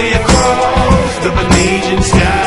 across the Venetian sky.